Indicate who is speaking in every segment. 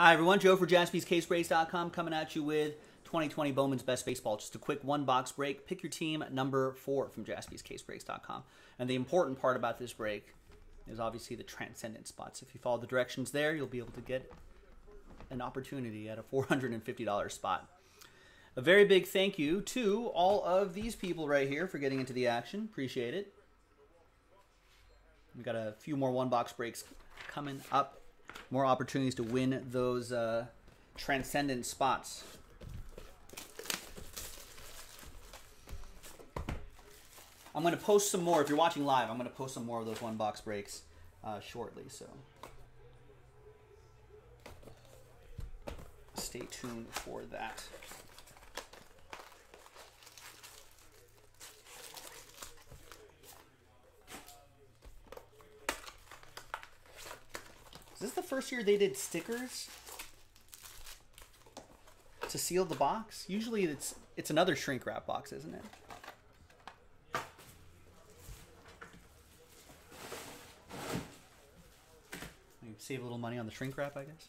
Speaker 1: Hi, everyone. Joe for jaspyscasebreaks.com coming at you with 2020 Bowman's Best Baseball. Just a quick one box break. Pick your team number four from jaspyscasebreaks.com. And the important part about this break is obviously the transcendent spots. If you follow the directions there, you'll be able to get an opportunity at a $450 spot. A very big thank you to all of these people right here for getting into the action. Appreciate it. We got a few more one box breaks coming up more opportunities to win those uh, transcendent spots. I'm going to post some more. If you're watching live, I'm going to post some more of those one box breaks uh, shortly. So stay tuned for that. Is this the first year they did stickers to seal the box? Usually it's it's another shrink wrap box, isn't it? save a little money on the shrink wrap, I guess.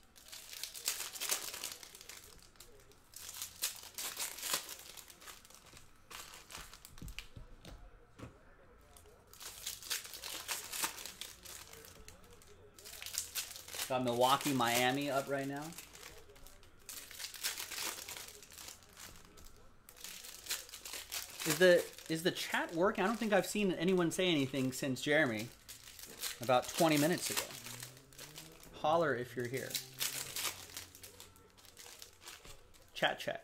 Speaker 1: Got uh, Milwaukee, Miami up right now. Is the is the chat working? I don't think I've seen anyone say anything since Jeremy about 20 minutes ago. Holler if you're here. Chat check.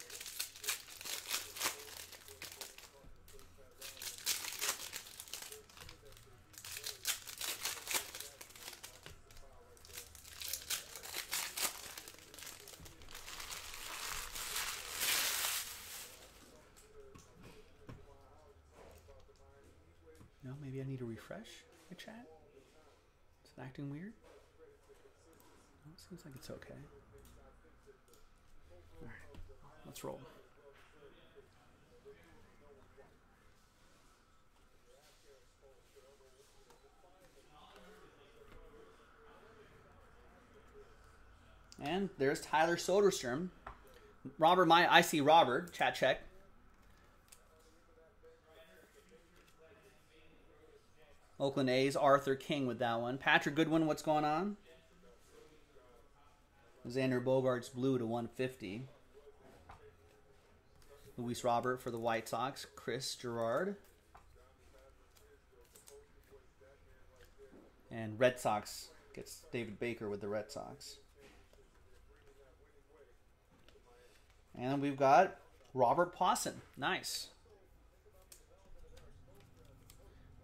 Speaker 1: Refresh my chat? Is it acting weird? No, it seems like it's okay. Alright, let's roll. And there's Tyler Soderstrom. Robert, my I see Robert. Chat check. Oakland A's, Arthur King with that one. Patrick Goodwin, what's going on? Xander Bogaerts blue to 150. Luis Robert for the White Sox. Chris Gerard. And Red Sox gets David Baker with the Red Sox. And we've got Robert Puason. Nice.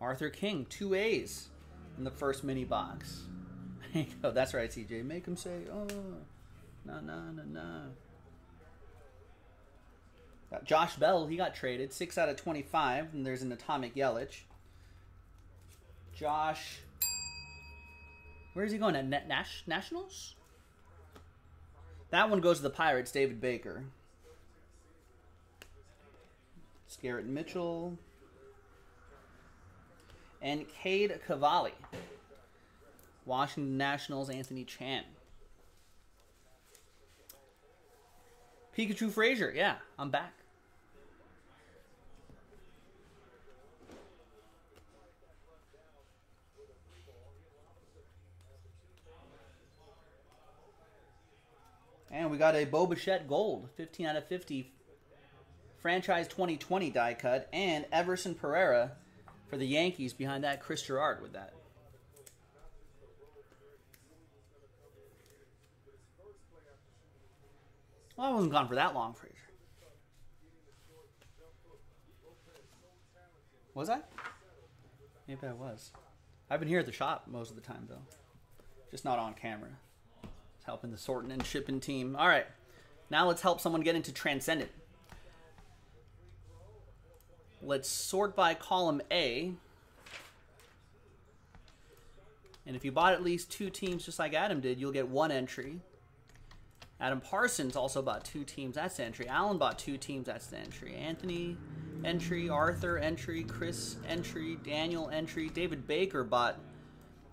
Speaker 1: Arthur King, two A's in the first mini box. oh, that's right, CJ. Make him say, oh, no, no, no, no. Got uh, Josh Bell, he got traded. 6 out of 25, and there's an Atomic Yelich. Josh, where is he going? At Nash Nationals? That one goes to the Pirates, David Baker. Garrett Mitchell and Cade Cavalli. Washington Nationals, Anthony Chan. Pikachu Frazier, yeah, I'm back. And we got a Bo Bichette Gold, 15 out of 50, franchise 2020 die cut, and Everson Pereira, for the Yankees behind that, Chris Gerard with that. Well, I wasn't gone for that long, Frazier. Was I? Maybe I was. I've been here at the shop most of the time, though. Just not on camera. It's helping the sorting and shipping team. All right. Now let's help someone get into Transcendent. Let's sort by column A. And if you bought at least two teams just like Adam did, you'll get one entry. Adam Parsons also bought two teams. That's the entry. Alan bought two teams. That's the entry. Anthony, entry. Arthur, entry. Chris, entry. Daniel, entry. David Baker bought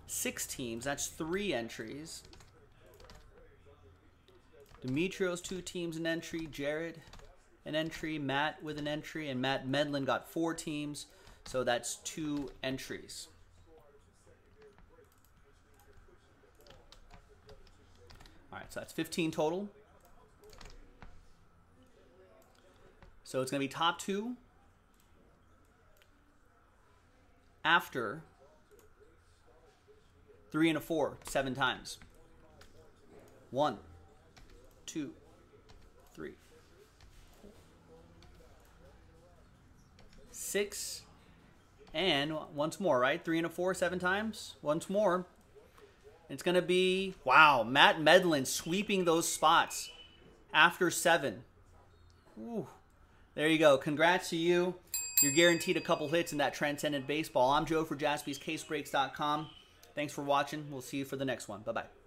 Speaker 1: six teams. That's three entries. Demetrios, two teams an entry. Jared, an entry. Matt with an entry. And Matt Medlin got four teams. So that's two entries. All right, so that's 15 total. So it's going to be top two after three and a four, seven times. One, two, three, six, and once more, right? Three and a four, seven times. Once more. It's going to be, wow, Matt Medlin sweeping those spots after seven. Ooh. There you go. Congrats to you. You're guaranteed a couple hits in that Transcendent Baseball. I'm Joe for jaspyscasebreaks.com. Thanks for watching. We'll see you for the next one. Bye bye.